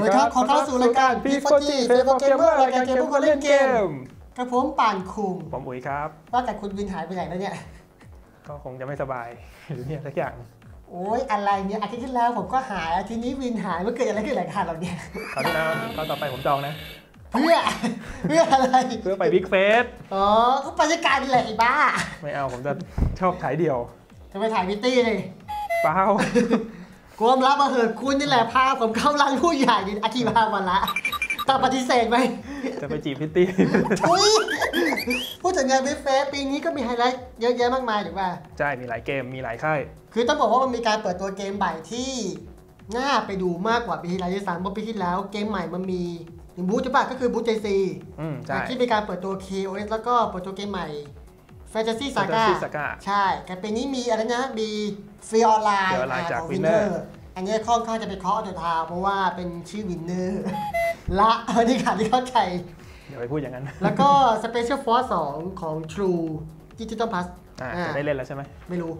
สวัสดีครับ ขอต้อนรับสู่รายการ P40 Favor Gamer รายการเกมผู้คนเล่นเกมกระผมป่านคุงผมอุ๋ยครับ ว่าแต่คุณวินหายไปไหนแล้วเนี่ย ก็คงจะไม่สบายหรือเนี่ยสักอย่าง โอ้ยอะไรเนี่ยอาทิตย์ที่แล้วผมก็หายอาทิตย์นี้วินหายมันเกิดอะไรขึ้นหลายการเราเนี่ยคราวที่แล้วก็ต่อไปผมจองนะ เพื่อเพื่ออะไร เพื่อไปบิ๊กเฟส อ๋อก็ไปด้วยกันแหละไอ้บ้า ไม่เอาผมจะชอบถ่ายเดี่ยว จะไปถ่ายพิตตี้เลยเปล่า กวมรับมาเหอะคุณนี่แหละพาผมเข้าร้านผู้ใหญ่ดิอาทิบาวันละตาปฏิเสธไหมจะไปจีบพิตตี้ทุยพูดถึงงานบิ๊กเฟสปีนี้ก็มีไฮไลท์เยอะแยะมากมายถูกป่ะใช่มีหลายเกมมีหลายค่ายคือต้องบอกว่ามันมีการเปิดตัวเกมใหม่ที่น่าไปดูมากกว่าปีที่แล้วที่สามเพราะปีที่แล้วเกมใหม่มันมีหนึ่งบูธใช่ปะก็คือบูธเจซีอืมใช่ที่มีการเปิดตัว KOS แล้วก็เปิดตัวเกมใหม่ Fantasy Saga Fantasy Saga ใช่แต่ปีนี้มีอะไรนะมีฟรีออนไลน์ Free Online จากของ Winner Winner อันนี้ค่อนข้างจะไปเคาะอัตทาเพราะว่าเป็นชื่อ Winner ละอันนี้ขาดที่เข้าใจเดี๋ยวไปพูดอย่างนั้นแล้วก็ Special Force 2 ของ True Digital Plus อ่าอ่า จะได้เล่นแล้วใช่ไหมไม่รู้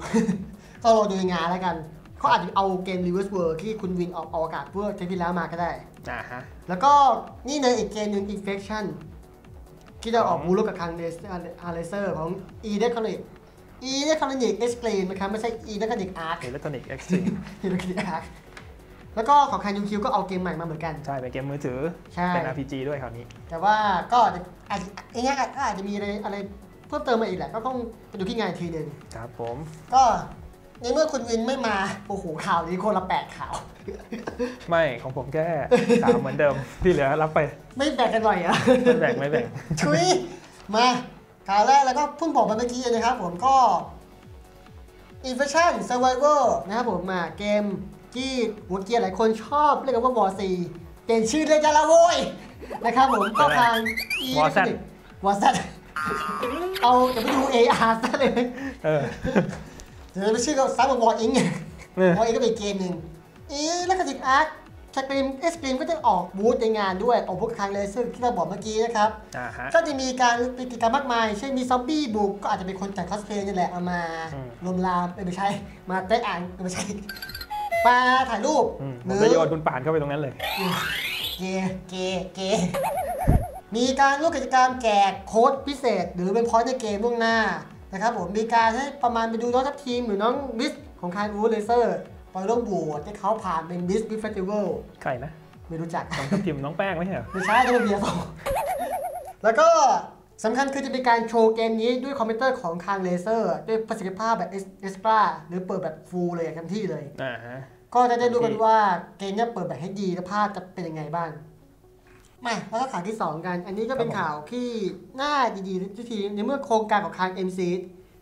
ก็รอดูในงานแล้วกัน เขาอาจจะเอาเกม Reverse World ที่คุณวินออกออกอากาศเพื่อเทปที่แล้วมาก็ได้ อ่าฮะ แล้วก็นี่เลยอีกเกมหนึ่ง Infection ที่จะออกของบูรูปกับทางเลเซอร์ของ e l e c t r o n i c e l e c t r o n i c Exclaim นะครับไม่ใช่ e l e c t r o n i c Arc อิเล็กทรอนิกส์เอ็กซ์ตรี e l e c t r o n i c Arc แล้วก็ของ Can You Kill ก็เอาเกมใหม่มาเหมือนกัน ใช่ เป็นเกมมือถือใช่เป็น RPG ด้วยคราวนี้ แต่ว่าก็อาจจะอาจจะอย่างเงี้ยก็อาจจะมีอะไรอะไรเพิ่มเติมมาอีกแหละ ก็ต้องไปดูที่งานอีกทีหนึ่งครับผม ก็ ในเมื่อคุณวินไม่มาโอ้โหข่าวนี้คนละแปดข่าว ไม่ของผมแค่สามเหมือนเดิมที่เหลือรับไป ไม่แบ่งกันหน่อยเหรอะไม่แบ่งไม่แบ่งชุยมาข่าวแรกแล้วก็เพิ่งบอกไปเมื่อกี้นะครับผมก็ Infection Survivor นะครับผมมาเกมที่หัวเกียร์หลายคนชอบเรียกกันว่าวอร์ซีเปลี่ยนชื่อเรียกกันและโว้ยนะครับผมก็ทางวอร์ซัวอร์ซัเอาจะไปดู AR ซะเลย เออเดี๋ยวไปชื่อก็ซ้ำกับวอร์อิงไงเออวอร์อิงก็เป็นเกมหนึ่งอีแล้วก็จิกอาร์คสกรีมเอสกรีมก็จะออกบูธในงานด้วยออกพวกครั้งเลยซึ่งที่เราบอกเมื่อกี้นะครับอ่าฮะก็จะมีการมีกิจกรรมมากมาย เช่นมีซอมบี้บุกก็อาจจะเป็นคนจัดคอสเพลย์นี่แหละเอามาอืมรวมลามเอ้ยไม่ใช่ มาเตะอ่างเอ้ยไม่ใช่มาถ่ายรูปอืมหผมรือจะโยนคุณป่านเข้าไปตรงนั้นเลย เกเกเกมีการร่วมกิจกรรมแจกโค้ดพิเศษ หรือเป็นพอยต์ในเกมล่วงหน้า นะครับผมมีการให้ประมาณไปดูน้องทัพทีมหรือน้องวิสของคายวูเลเซอร์ไปร่วมโหวตให้เขาผ่านเป็นวิสบิ๊กเฟสติวัลใครนะไม่รู้จักน้องทัพทิมน้องแป้งไม่ใช่เหรอไม่ใช่จะเป็นเบียร์สองแล้วก็สำคัญคือจะมีการโชว์เกมนี้ด้วยคอมพิวเตอร์ของคางเลเซอร์ด้วยประสิทธิภาพแบบเอ็กซ์ตร้าหรือเปิดแบบฟูลเลยอย่างเต็มที่เลยอ่าฮะก็จะได้ดูกันว่าเกมเนี้ยเปิดแบบให้ดีแล้วภาพจะเป็นยังไงบ้าง มาแล้วก็ข่าวที่ 2 กัน อันนี้ก็เป็นข่าวที่น่าดีๆที่ทีในเมื่อโครงการของคาง MC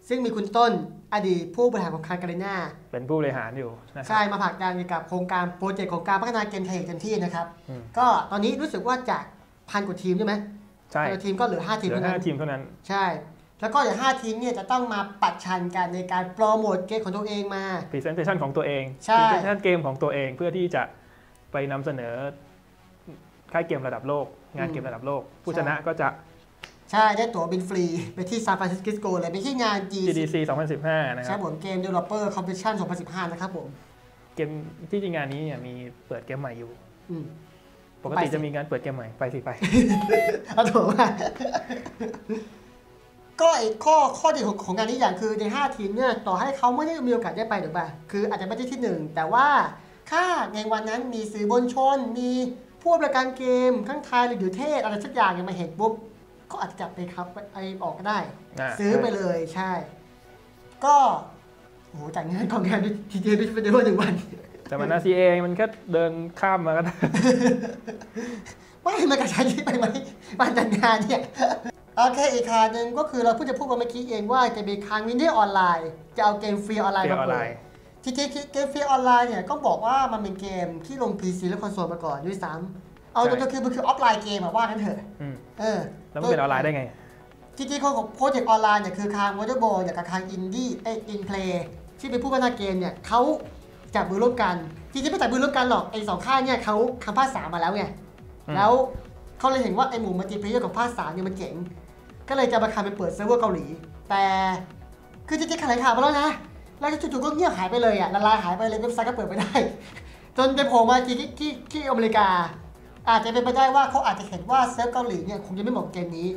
ซึ่งมีคุณต้นอดีตผู้บริหารของค่าย Garenaเป็นผู้บริหารอยู่นะครับใช่มาผลักดันเกี่ยวกับโครงการโปรเจกต์ของการพัฒนาเกมไทยอย่างเต็มที่นะครับอืมก็ตอนนี้รู้สึกว่าจากพันกว่าทีมใช่ไหมใช่พันกว่าทีมก็เหลือ 5 ทีมเหลือเท่าห้านั้นทีมเท่านั้น ใช่ แล้วก็เหลือ5ทีมเนี่ยจะต้องมาแข่งขันกันในการโปรโมทเกมของตัวเองมาพรีเซนเ t ชันของตัวเองใช่พรีเซนเ t ชันเกมของตัวเองเพื่อที่จะไปนำเสนอ ค่ายเกมระดับโลก งานเกมระดับโลก ผู้ชนะก็จะใช่ได้ตั๋วบินฟรี ไปที่ซานฟรานซิสโกเลยไปที่งาน G GDC 2015 นะคใช่รับผมเกม Developer Competition 2015 นะครับผม เกมที่จริงงานนี้เนี่ยมีเปิดเกมใหม่อยู่อืมปกติไปสิจะมีงานเปิดเกมใหม่ไปสิไปเอาถั่วมาก็ไอ้ข้อข้อดีของของงานนี้อย่างคือใน 5 ทีมเนี่ยต่อให้เขาไม่ได้มีโอกาสได้ไปหรือเปล่าคืออาจจะไม่ได้ที่หนึ่งแต่ว่าถ้าในวันนั้นมีสื่อบนชนมี ผู้ประกันเกมทั้งไทยหรือเทศอะไรสักอย่างเนี่ยมาเห็นปุ๊บก็อาจจะจับไปครับไอออกก็ได้อ่าซื้อไปเลยใช่ ก็โอ้โหจ่ายเงินของงานทีเดียวไปเดียวหนึ่งวัน แต่มัน RCA มันแค่เดินข้ามมาก็ได้ว่าให้มันกระชันที่ไปไหมบ้านจัดงานเนี่ยโอเคอีกข่าวหนึ่งก็คือเราเพิ่งจะพูดไปเมื่อกี้เองว่าจะมีคางวินดี้ออนไลน์ จะเอาเกม F.E.A.R. Online เกมมาเปิดออนไลน์ ที่ที่เกม F.E.A.R. Online เนี่ยก็บอกว่ามันเป็นเกมที่ลง PC และคอนโซลมาก่อนด้วยซ้ำเอาตัวคือมันคือ offline game อะว่ากันเถอะเออแล้วมันเป็นออนไลน์ได้ไงที่ที่เของโปรเจกต์ออนไลน์เนี่ยคือค่ายวอเตอร์บอลกับค่ายอินดี้เอ Inplay ที่เป็นผู้พัฒนาเกมเนี่ยเขาจับมือร่วมกัน จริงๆไม่จับมือร่วมกันหรอกไอ้สองค่ายเนี่ยเขาทำภาคสามมาแล้วไงแล้วเขาเลยเห็นว่าไอ้โหมด multiplayer ของภาคสามเนี่ยมันเจ๋งก็เลยจะมาทำเป็นเปิดเซิร์ฟเวอร์เกาหลี แต่คือจริงๆขายข่าวไปแล้วนะ แล้วจู่ๆก็เงียบหายไปเลยอะละลายหายไปเลยเว็บไซต์ก็เปิดไม่ได้ จนไปโผล่มาที่ที่ที่ที่อเมริกา อาจจะเป็นไปได้ว่าเขาอาจจะเห็นว่าเซิร์ฟเกาหลีเนี่ยคงจะไม่เหมาะกับเกมนี้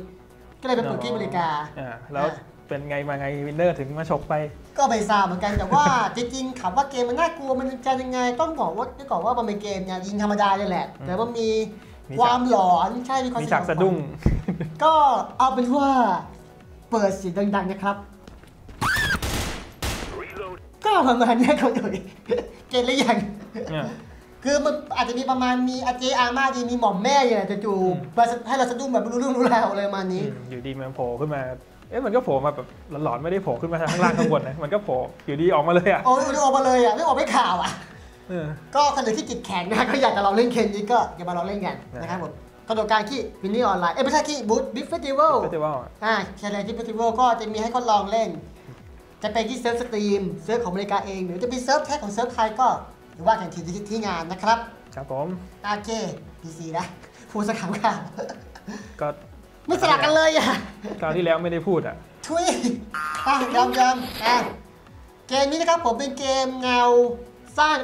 ก็เลยไปเปิดที่อเมริกาอ่าแล้วเป็นไงมาไง Winner ถึงมาฉกไป ก็ไม่ทราบเหมือนกันแต่ว่าจริงๆถามว่าเกมมันน่ากลัวมันจะยังไง ต้องบอกว่าก่อนว่ามันเป็นเกมเนี่ยยิงธรรมดาเลยแหละอืมแต่ว่ามีมีความหลอนใช่มีความมีฉากสะดุ้งก็เอาเป็นว่าเปิดเสียงดังๆนะครับ ก็ประมาณเนี้ยเขาเลยเกณฑ์หรือยังเนี่ยคือมันอาจจะมีประมาณมีอาเจอาม่าดีมีหม่อมแม่อย่างจะจู่อืมๆมาให้เราสะดุ้งแบบไม่รู้เรื่องรู้ราวอะไรประมาณนี้อืมอยู่ดีมันโผล่ขึ้นมาเอ๊ะมันก็โผล่มาแบบหลอนๆไม่ได้โผล่ขึ้นมาทางข้างล่างข้างบนนะมันก็โผล่อยู่ดีออกมาเลยอะโอ้ยออกมาเลยอะไม่ออกไม่ข่าวอะเออก็คนไหนที่จิตแข็งนะก็อยากจะลองเล่นเกมนี้ก็อย่ามาลองเล่นกันนะนะครับผมกำหนดการที่ Winner Online เอ้ยไม่ใช่ที่บูธ BIG Festival ก็จะว่าอ่าแชร์ที่ Festival ก็จะมีให้คนลองเล่น จะเป็นที่เซิร์ฟ Steam เซิร์ฟของอเมริกาเอง หรือจะเป็นเซิร์ฟแท้ของเซิร์ฟไทยก็หรือว่ากันทีที่ที่งานนะครับ ครับผมโอเคพีซีนะพูดสักคำค่ะก็ไม่สลับกันเลยอะคราวที่แล้วไม่ได้พูดอะทุยอะยอมยอมอะเกมนี้นะครับผมเป็นเกมแนวสร้าง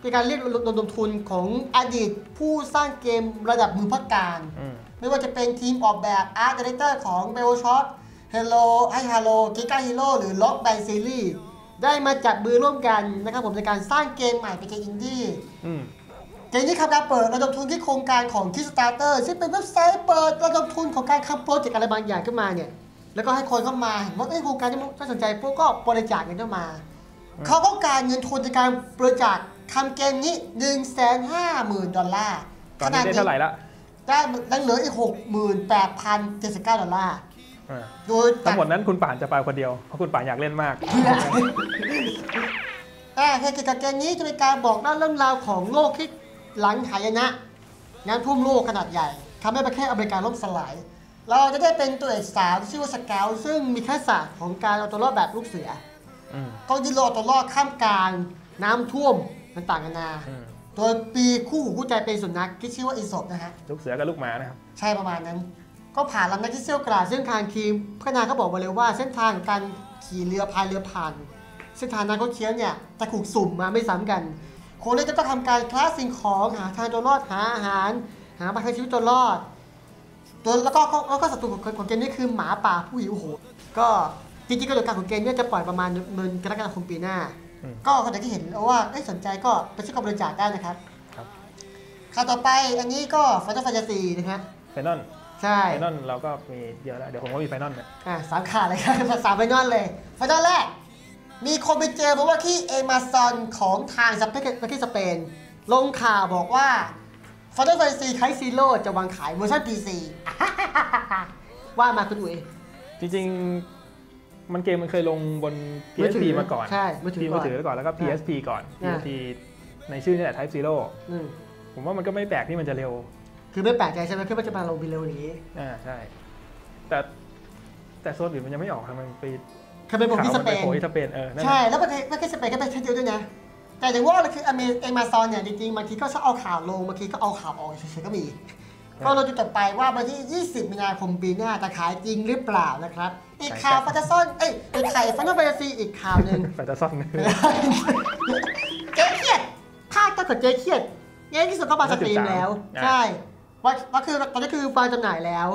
เป็นการเรียกระดมทุนของอดีตผู้สร้างเกมระดับมือพระกาฬอืมไม่ว่าจะเป็นทีมออกแบบ art director ของ BioShock Halo ไอ Halo Guitar Hero หรือ Rock Band Series ได้มาจับมือร่วมกันนะครับผมในการสร้างเกมใหม่เป็นเกมอินดี้อืมเกมนี้ครับการเปิดระดมทุนที่โครงการของ Kickstarter ซึ่งเป็นเว็บไซต์เปิดระดมทุนของการทำโปรเจกต์อะไรบางอย่างขึ้นมาเนี่ยแล้วก็ให้คนเข้ามาเห็นว่าเอ้ยโครงการนี้น่าสนใจพวกก็บริจาคเงินเข้ามา เขาก็การเงินทุนในการบริจาคทำเกมนี้1 5 0 0 0 0ดอลลาร์ตอนนี้ได้เท่าไหร่ละได้ยังเหลืออีก68,079ดอลลาร์อ่า โดยทั้งหมดนั้นคุณป่านจะไปคนเดียว เพราะคุณป่านอยากเล่นมากอ่าเหตุเกี่ยวกับเกมนี้จะเป็นการบอกเล่าเรื่องราวของโลกที่หลังหายนะน้ำท่วมโลกขนาดใหญ่ทำให้ประเทศอเมริกาล่มสลาย เราจะได้เป็นตัวเอกสาวที่ชื่อว่าสเกลซึ่งมีทักษะของการเอาตัวรอดแบบลูกเสืออืมต้องยืนรอดตัวรอดข้ามกลางน้ำท่วมต่างๆกันานาอืมโดยปีคู่หูคู่ใจเป็นสุนัขที่ชื่อว่าอีศบนะฮะลูกเสือกับลูกหมานะครับ ใช่ประมาณนั้น ก็ผ่านลำน้ำที่เซี่ยวกราดซึ่งทางทีมพัฒนาเขาบอกมาเลยว่าเส้นทางของการขี่เรือพายเรือผ่าน เส้นทางนั้นก็เคี้ยวเนี่ยจะถูกสุ่มมาไม่ซ้ำกันคนเล่นจะต้องทำการ craft สิ่งของหาทางตัวรอดหาอาหาร หาประทังชีวิตตัวรอดตัวแล้วก็ก็แล้วก็ศัตรูของของเกมนี้คือหมาป่าผู้หิวโหยก็จริงๆกำหนดการของเกมเนี่ยจะปล่อยประมาณเดือนกรกฎาคมปีหน้าอืมก็คนไหนที่เห็นว่าเอ้ยสนใจก็ไปช่วยกับบริจาคได้นะครับครับข่าวต่อไปอันนี้ก็ Final Fantasy นะฮะ Final ใช่ Final เราก็มีเยอะแล้ว เดี๋ยวผมก็มี Final เนี่ยอ่าสามขาเลยครับสาม Final เลยFinal แรก มีคนไปเจอเพราะว่าที่เอมาซอนของทางสเปนประเทศสเปน ลงข่าวบอกว่าฟ i น a l แฟนซีไคซีโร่จะวางขายเวอร์ชัน PC ว่ามาคุณอุ๋ยจริงๆ มันเกมมันเคยลงบนมือถื PSP อมาก่อนใช่มือถือที่มือถือก่อน แล้วก็ PSP ก่อนอ่า PSP ในชื่อนี่แหละ Type Zero อืมผมว่ามันก็ไม่แปลกที่มันจะเร็ว คือไม่แปลกใจใช่ไหมคือว่าจะมาลง PC เร็วอย่างนี้ อ่าใช่ แต่แต่โซนอื่นมันยังไม่ออกทำไมมันไปคือเป็นผมที่สข่าวมันเปไปนโผล่ที่สเปนเออนั่นใช่แหละแล้วประเทศประเทศสเปนก็เป็นประเทศเดียวด้วยนะแต่อย่างว่าคืออเมเอมาซอนเนี่ยจริงๆบางทีก็ชอบเอาข่าวลงบางทีก็เอาข่าวออกเฉยๆก็มีก็เราจะต่อไปว่าวันที่ 20 มีนาคมปีหน้าจะขายจริงหรือเปล่านะครับ อีกข่าวฟันตาซอนเอ้ยอีกไข่ฟันตาแฟนซีอีกข่าวหนึ่งไฟจะซ่อนเจ๊เครียดถ้าถ้าเกิดเจ๊เครียดเจ๊ที่สุดก็มาสตรีมแล้วอ่าใช่ ว่าว่าคือตอนนี้คือวางจำหน่ายแล้ว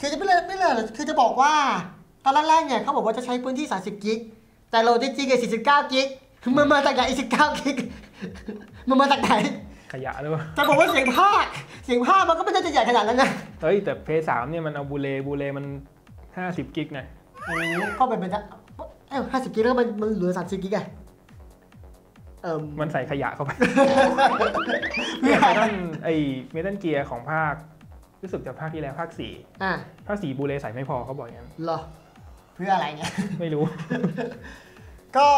คือจะไม่เลยไม่เลยคือจะบอกว่าตอนแรกๆเนี่ยเขาบอกว่าจะใช้พื้นที่ 30 กิก แต่โหลดได้จริงๆ49 กิก มันมาจากไหนอีก19 กิก มันมาจากไหน ขยะหรือเปล่าจะบอกว่าเสียงภาค เสียงภาคมันก็ไม่ได้จะใหญ่ขนาดนั้นนะ เฮ้ย แต่เพย์สามเนี่ยมันเอาบูเลบูเลมัน 50 กิกนะโอ้ก็เป็นไปได้เอ้า50กิกแล้วมันมันเหลือ30กิกอะเอิ่ มมันใส่ขยะเข้าไปเนี่ยเมทัลไอเมทัลเกียร์ของภาค รู้สึกจะภาคที่แล้วภาคสี่อะภาคสี่บูเลใส่ไม่พอเขาบอกอย่างนั้นเหรอ เพื่ออะไรเนี่ย ไม่รู้ ก็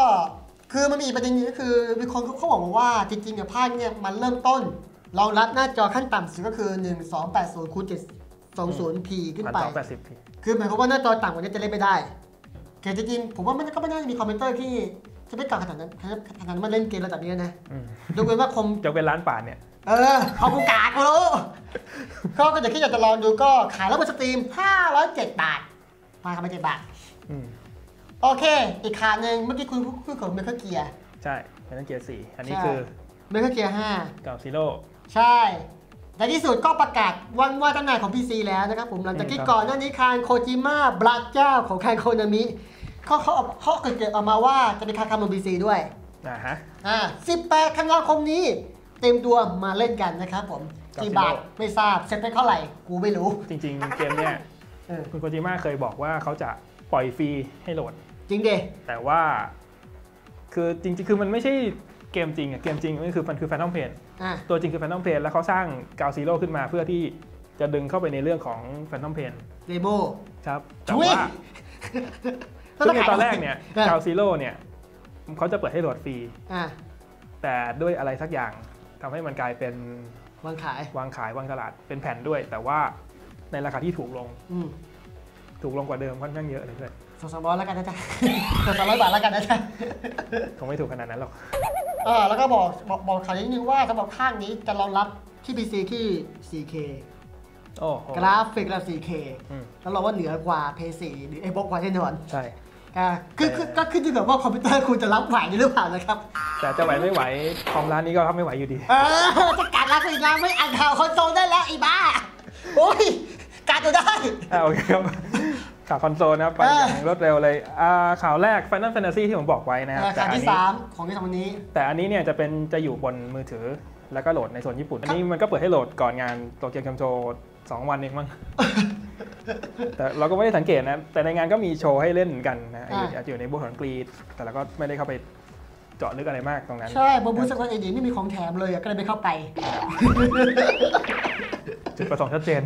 คือมันมีอีกประเด็นหนึงก็คือมีคนเขาบอกมาว่าจริงๆเนี่ยภาคเนี่ยมันเริ่มต้นรองรับหน้าจอขั้นต่ำสุดก็คือ 1280คูณ 720p ขึ้นพันไปสองแปดสิบคือหมายความว่าหน้าจอต่ำกว่านี้จะเล่นไม่ได้แต่จริงๆผมว่ามันก็ไม่น่าจะมีคอมพิวเตอร์ที่ จะไม่เก่าขนาดนั้นขนาดนั้นมาเล่นเกมระดับนี้นะยกเว้นว่าคมจะเป็นร้านป่านเนี่ย เออเขากูกากกูรู้ก็ก็จะคิดอยากจะลองดูก็ขายแล้วบนสตรีม 507 บาท มาครับไม่เจ็ดบาทอืมโอเค อีกข่าวหนึ่งเมื่อกี้คุณพูดของเมคเกียร์ใช่เมทัลเกียร์สี่อันนี้ใช่คือเมทัลเกียร์กับซีโร่5ใช่ในที่สุดก็ประกาศวันว่าจำหน่ายของ PC แล้วนะครับผมหลังจากที่อืมครับก่อนหน้านี้คารโคจิมะบลัดเจ้าของคารโคนามิ เขาเขาเอาเขาเกิดออกมาว่าจะเป็นคารคำบน PC ด้วยอ่าฮะอ่า18ธันวาคมนี้เต็มตัวมาเล่นกันนะครับผมกับกี่บาท Zero ไม่ทราบเซ็ตไปเท่าไหร่กูไม่รู้ จริง ๆ เกมเนี่ยเออคุณโคจิมะเคยบอกว่าเขาจะปล่อยฟรีให้โหลด จริงเดแต่ว่า คือจริงๆคือมันไม่ใช่เกมจริงอะเกมจริงมันคือมันคือแฟนตอมเพนอะตัวจริงคือแฟนตอมเพนแล้วเขาสร้างกาวซีโร่ขึ้นมาเพื่อที่จะดึงเข้าไปในเรื่องของPhantom Pain demo ครับแต่ช่ วยว่าซึ่งในตอนแรกเนี่ย Ground Zeroes เนี่ยเขาจะเปิดให้โหลดฟรี อะแต่ด้วยอะไรสักอย่างทำให้มันกลายเป็นวางขายวางขายวางตลาดเป็นแผ่นด้วย แต่ว่าในราคาที่ถูกลง อืมถูกลงกว่าเดิมค่อนข้างเยอะเลยด้วยสองสามร้อยแล้วกันนะจ๊ะสองสามร้อยบาทแล้วกันนะจ๊ะคงไม่ถูกขนาดนั้นหรอกเออแล้วก็บอกบอกบอกข่าวนิดนึงว่าสำหรับข้างนี้จะรองรับที่ PC ที่ 4K โอ้โห กราฟิกระดับ 4K อืม แล้วเราว่าเหนือกว่า PS4 หรือ Xbox One แน่นอน ใช่ อ่าคือคือก็ขึ้นอยู่กับว่าคอมพิวเตอร์คุณจะรับไหวหรือเปล่านะครับ แต่จะไหวไม่ไหวคอมร้านนี้ก็รับไม่ไหวอยู่ดี เออจะการรับอีกแล้วไม่อ่านข่าวคอนโซลได้แล้วไออีบ้า โอ้ยการตัวได้อ่าโอเคครับข่าวคอนโซลนะครับไปเออออย่างรวดเร็วเลยอ่าข่าวแรก Final Fantasy ที่ผมบอกไว้นะครับราแต่คาอันที่นี้3ของที่ทำวันนี้ แต่อันนี้เนี่ยจะเป็นจะอยู่บนมือถือแล้วก็โหลดในโซนญี่ปุ่น อันนี้มันก็เปิดให้โหลดก่อนงานโตเกียวเกมโชว์สองวันเองมั้ง แต่เราก็ไม่ได้สังเกตนะ แต่ในงานก็มีโชว์ให้เล่นกันนะอ่าอาจจะอยู่ในบูธของกรีดแต่เราก็ไม่ได้เข้าไปเจาะลึกอะไรมากตรงนั้น ใช่บนบูธสกอตเอดีไม่มีของแถมเลยอะก็เลยไม่เข้าไป จุดประสงค์ชัดเจน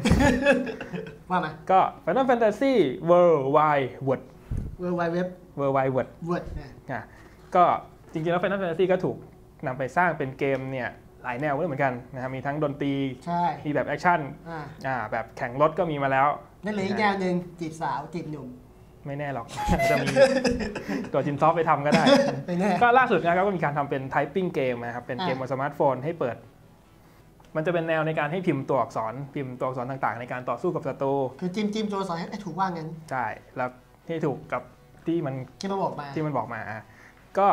ว่ามาก็ Final Fantasy Worldwide World World Wide Web Worldwide World Word นะอะก็จริงๆแล้ว Final Fantasy ก็ถูกนำไปสร้างเป็นเกมเนี่ย หลายแนวด้วยเหมือนกันนะครับมีทั้งดนตรีใช่มีแบบแอคชั่นอ่าอ่าแบบแข่งรถก็มีมาแล้วนั่นเหลืออีกแนวหนึ่งจีบสาวจีบหนุ่มไม่แน่หรอกจะมีตัวจินซอฟไปทำก็ได้ไม่แน่ก็ล่าสุดนะครับก็มีการทำเป็น typing เกมนะครับ เป็นเกมอะบนสมาร์ทโฟนให้เปิด มันจะเป็นแนวในการให้พิมพ์ตัวอักษรพิมพ์ตัวอักษรต่างๆ ในการต่อสู้กับศัตรูคือจิมจิมโจสอนให้ถูกว่างั้น ใช่ แล้วที่ถูกกับที่มันที่มาบอกมาที่มันบอกมาอะก็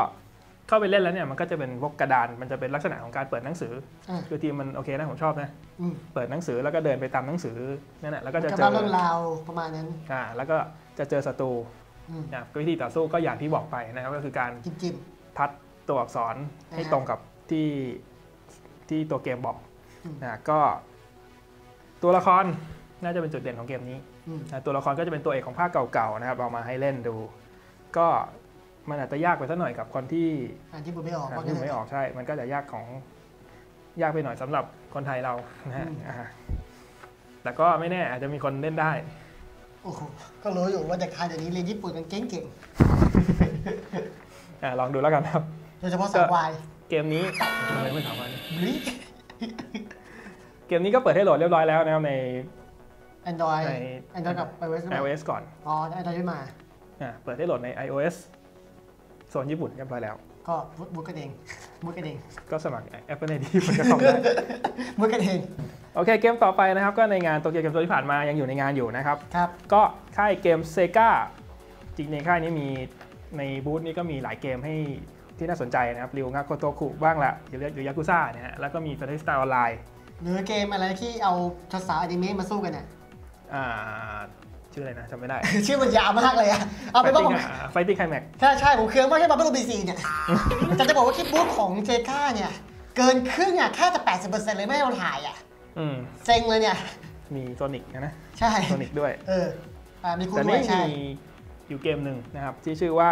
เข้าไปเล่นแล้วเนี่ยมันก็จะเป็นพวกกระดานมันจะเป็นลักษณะของการเปิดหนังสืออะคือทีมมันโอเคนะผมชอบนะอืมเปิดหนังสือแล้วก็เดินไปตามหนังสือนั่นแหละแล้วก็จะกับเจอเรื่องราวประมาณนั้นอ่าแล้วก็จะเจอศัตรูอืมนะครับวิธีต่อสู้ก็อย่างที่บอกไปนะครับก็คือการจิมจิมทัดตัวอักษรให้อ่าฮะตรงกับที่ที่ตัวเกมบอกอืมนะก็ ตัวละครน่าจะเป็นจุดเด่นของเกมนี้อืมนะตัวละครก็จะเป็นตัวเอกของภาคเก่าๆนะครับเอามาให้เล่นดู ก็ มันอาจจะยากไปสักหน่อยกับคนที่อ่านที่ผมไม่ออกอ่านว่าที่งั้นไม่ออกใช่ มันก็จะยากของยากไปหน่อยสำหรับคนไทยเรานะฮะอืมอ่าแต่ก็ไม่แน่อาจจะมีคนเล่นได้โอ้โหก็รู้อยู่ว่าเด็กไทยเดี๋ยวนี้เรียนญี่ปุ่นกันเก่งอ่าลองดูแล้วกันครับๆโดยเฉพาะสาววายเกมนี้ทำไมไม่ถามว่าหรือเกมนี้ก็เปิดให้โหลดเรียบร้อยแล้วนะครับใน Android ใน Android กับ iOS ใช่ไหม iOS ก่อน อ๋อ Android ไม่มาอ่าเปิดให้โหลดใน iOS โซนญี่ปุ่นเรียบร้อยแล้ว ก็มุดมุดกันเองมุดกันเองก็สมัคร Apple ID มันก็เข้าได้มุดกันเองโอเคเกมต่อไปนะครับ ก็ในงาน Tokyo Game Show ที่ผ่านมายังอยู่ในงานอยู่นะครับครับ ก็ค่ายเกม Sega จริงในค่ายนี้มีในบูธนี้ก็มีหลายเกมให้ที่น่าสนใจนะครับริวงาโคโตคุบ้างละหรือหรือยากุซ่าเนี่ยฮะแล้วก็มี Phantasy Star Onlineหรือเกมอะไรที่เอาภาษาอนิเมะมาสู้กันน่ะอ่า ชื่ออะไรนะจำไม่ได้ ชื่อมันยาวมากเลยอะเอาไปนว่าผม Fighting Climax ใช่ใช่ผมเคืองมากที่บับเบิ้ลบีซีเนี่ยแต่จะบอกว่าคลิปบูธของ Sega เนี่ย เกินครึ่งอะแค่จะ80%เลยไม่ให้เราถ่ายอะอืมเซ็งเลยเนี่ย มี Sonic นะนะ ใช่ Sonic ด้วย เอออ่ามีคุณแต่ด้วนี่ยใช่มีอยู่เกมหนึ่งนะครับที่ชื่อว่า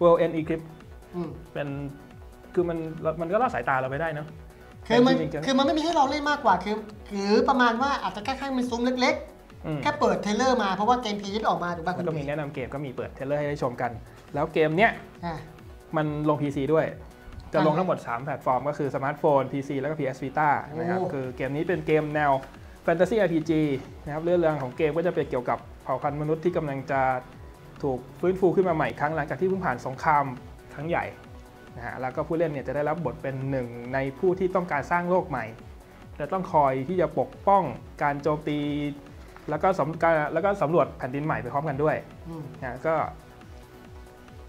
World End Eclipse อืมเป็นคือมันมันก็ล่อสายตาเราไปได้เนอะคือมันจริงๆจะคือมันไม่มีให้เราเล่นมากกว่าคือ คือประมาณว่าอาจจะแค่ข้างเป็นซุ้มเล็กอืมๆ แค่เปิด trailer มาเพราะว่าเกมพีที่ออกมาถูกป่ะคุแล้วณก็มีแนะนำเกมก็มีเปิดเทรลเลอร์ให้ได้ชมกัน แล้วเกมเนี้ยอ่ามันลง PC ด้วย จะลงอ่าทั้งหมด 3 แพลตฟอร์ม ก็คือสมาร์ทโฟน PC แล้วก็ PS Vita นะครับโอ้คือเกมนี้เป็นเกมแนว Fantasy RPG นะครับเรื่องราวของเกมก็จะเป็นเกี่ยวกับเผ่าพันธุ์มนุษย์ที่กำลังจะถูกฟื้นฟูขึ้นมาใหม่อีกครั้งหลังจากที่เพิ่งผ่านสงครามครั้งใหญ่นะฮะแล้วก็ผู้เล่นเนี่ยจะได้รับบทเป็นหนึ่งในผู้ที่ต้องการสร้างโลกใหม่และต้องคอยที่จะปกป้องการโจมตี แล้วก็สำการแล้วก็สำรวจแผ่นดินใหม่ไปพร้อมกันด้วยอืมนะก็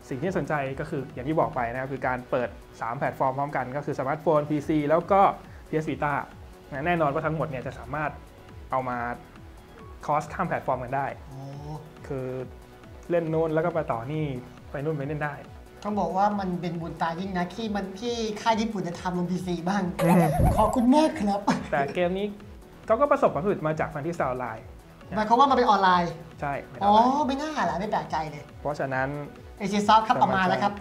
สิ่งที่สนใจก็คืออย่างที่บอกไปนะครับคือการเปิด 3 แพลตฟอร์มพร้อมกันก็คือสมาร์ทโฟน PC แล้วก็ PS Vita นะแน่นอนว่าทั้งหมดเนี่ยจะสามารถเอามา cross ข้ามแพลตฟอร์มกันได้โอ้คือเล่นนู้นแล้วก็ไปต่อนี่ไปนู่นไปเล่นได้ ต้องบอกว่ามันเป็นบุญตายิ่งนะที่มันที่ค่ายญี่ปุ่นจะทำลง PC บ้าง ขอบคุณมากครับ แต่เกมนี้เขาก็ประสบความสำเร็จมาจาก Phantasy Star Online หมายความว่ามันเป็นออนไลน์ ใช่ไม่อ๋ได้อไม่น่าล่ะไม่แปลกใจเลยเพราะฉะนั้น Asiasoft ครับออกมาแล้วครับ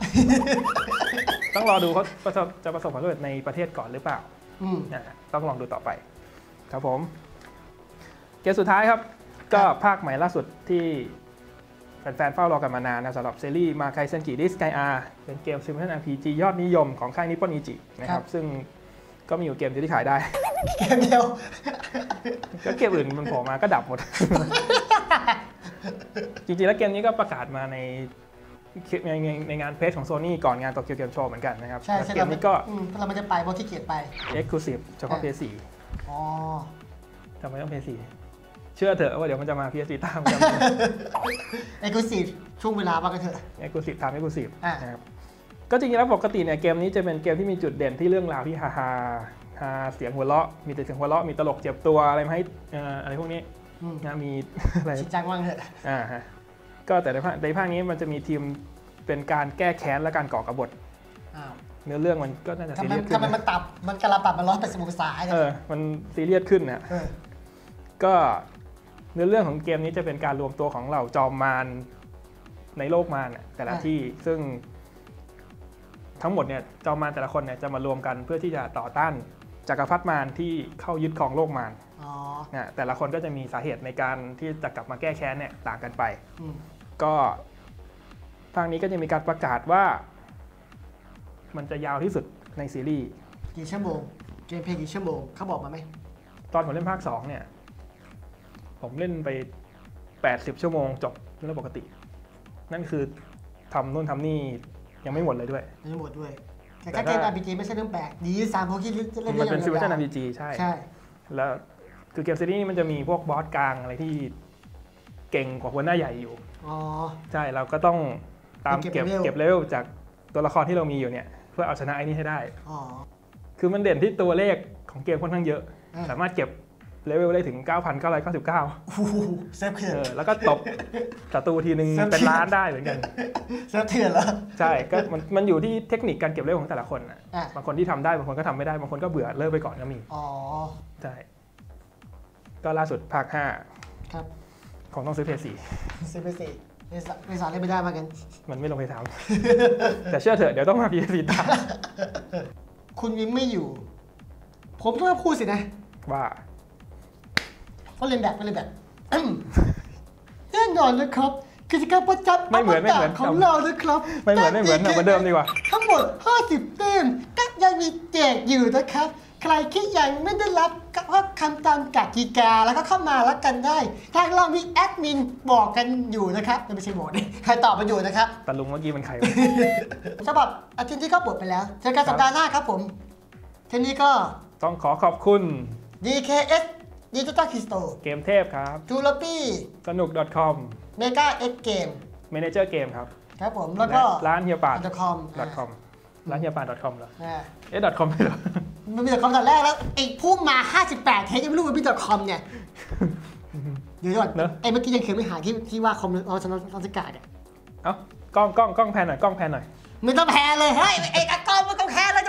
ต้องรอดูเขาประสบจะประสบความสำเร็จในประเทศก่อนหรือเปล่าอืมนะฮะต้องลองดูต่อไป ครับผม เกมสุดท้ายครับ ก็ภาคใหม่ล่าสุดที่แฟนๆเฝ้ารอกันมานานนะสำหรับซีรีส์ Makai Senki Disgaea เป็นเกมซิมูเลชัน RPG ยอดนิยมของค่าย Nippon Ichi นะครับ ซึ่งก็มีอยู่เกมเดียวที่ขายได้ เกมเดียวก็เกมอื่นมันโผล่มาก็ดับหมด จริงๆ แล้วเกมนี้ก็ประกาศมาในในในในงานเพจของ Sony ก่อนงานโตเกียวเกมโชว์เหมือนกันนะครับใช่แล้วใช่เกมนี้ก็อืมเราไม่ได้ไปเพราะขี้เกียจไป Exclusive เฉพาะ PS4 อ๋อทำไมต้อง PS4 เชื่อเถอะว่าเดี๋ยวมันจะมา PS4 ตามกันเอ็กซ์คลูซีฟช่วงเวลาบ้างกันเถอะ Exclusive ตาม Exclusive อะนะครับก็จริงๆแล้วปกติเนี่ยเกมนี้จะเป็นเกมที่มีจุดเด่นที่เรื่องราวที่ฮาฮา ฮาเสียงหัวเราะมีแต่เสียงหัวเราะมีตลกเจ็บตัวอะไรมาให้เอ่ออะไรพวกนี้อืมนะมีอะไรชิดจังว่างเถอะอ่าฮะก็แต่ในภาคในภาคนี้มันจะมีทีมเป็นการแก้แค้นและการก่อกบฏอ้าวเนื้อเรื่องมันก็น่าจะทำซีไมเรียสขึ้ทำนไมมันนะตับมันกระลาปรับมันร้อยแปดสิบองศาเนี่เอยอมันซีเรียสขึ้นนะเออก็เนื้อเรื่องของเกมนี้จะเป็นการรวมตัวของเหล่าจอมมารในโลกมารน่ะแต่ละที่ซึ่งทั้งหมดเนี่ยจอมมารแต่ละคนเนี่ยจะมารวมกันเพื่อที่จะต่อต้าน จักรพรรดิมารที่เข้ายึดครองโลกมารอ๋อนะแต่ละคนก็จะมีสาเหตุในการที่จะกลับมาแก้แค้นเนี่ยต่างกันไปอืมก็ภาคนี้ก็จะมีการประกาศว่า มันจะยาวที่สุดในซีรีส์กี่ชั่วโมงเกมเพลย์กี่ชั่วโมงเขาบอกมาไหมตอนผมเล่นภาค2เนี่ย ผมเล่นไป 80 ชั่วโมงจบเรื่องปกติ นั่นคือทำนู่นทำนี่ยังไม่หมดเลยด้วยไม่หมดด้วย แต่แต่ถ้าเกมถ้า RPG ไม่ใช่เรื่องแปลกดีสามเพราะคิดเล่นมันเป็นได้ simulation RPG ใช่ๆใช่ แล้วคือเกมซีรีส์นี้มันจะมีพวกบอสกลางอะไรที่เก่งกว่าหัวหน้าใหญ่อยู่ อ๋อ ใช่เราก็ต้องตามเก็เก็บเลเวลเก็บเลเวลจากตัวละครที่เรามีอยู่เนี่ย เพื่อเอาชนะไอ้นี่ให้ได้ อ๋อ คือมันเด่นที่ตัวเลขของเกมค่อนข้างเยอะ อะ สามารถเก็บ เลเวลได้ถึง 9,999โอ้โหเซฟเถื่อนเออแล้วก็ตบศัตรูทีนึงเซิร์ฟเป็นล้านได้เหมือนกันเซฟเถื่อนเหรอใช่ก็มันมันอยู่ที่เทคนิคการเก็บเลเวลของแต่ละคนนะอะบางคนที่ทำได้บางคนก็ทำไม่ได้บางคนก็เบื่อเลิกไปก่อนก็มีอ๋อใช่ก็ล่าสุดภาคครับ5ของต้องซื้อเพลย์สี่เซฟไปสี่ไม่สารเล่นไม่ได้เหมือนกัน มันไม่ลงไปทำแต่เชื่อเถอะเดี๋ยวต้องมา PC ตามคุณวิมไม่อยู่ ผมต้องพูดสินะ ว่า เขาเรียนแบบเขาเรียนแบบแน่นอนนะครับ กิจกรรมประจำไม่เหมือนไม่เหมือนของเรานะครับไม่เหมือนไม่เหมือนเอาเหมือนเดิมดีกว่า ทั้งหมด 50 เต็มก็ยังมีแจกอยู่นะครับ ใครที่ยังไม่ได้รับก็ทำตามกติกาแล้วก็เข้ามาแล้วกันได้ทางเรามีแอดมินบอกกันอยู่นะครับไม่ใช่บอกดิใครตอบมาอยู่นะครับตะลุงเมื่อกี้มันใครวะฉบับอาทิตย์ที่ก็บทไปแล้วเจอกันสัปดาห์หน้าครับผมทีนี้ก็ต้องขอขอบคุณ DKS Digital Crystal เกมเทพครับจูลปี้สนุก .com Mega X Game Manager Game ครับ ครับผมแล้วก็และร้านเฮียป่าน .com .com ร้านเฮียป่าน .com เหรออ่าเอ๊ะ .com ไม่เหรอมันมี .com ตอนแรกแล้วไอ้พุ่งมา 58 เทปยังไม่รู้ว่ามี .com เนี่ยเดี๋ยวก่อนเนอะไอ้เมื่อกี้ยังเคยไม่หาที่ที่ว่าคอมเราชนะรัสกาดเนี่ยเอ้ากล้องกล้องกล้องแพนหน่อยกล้องแพนหน่อยไม่ต้องแพ้เลยเฮ้ยไอ้กล้องไม่ต้องแพ้เลย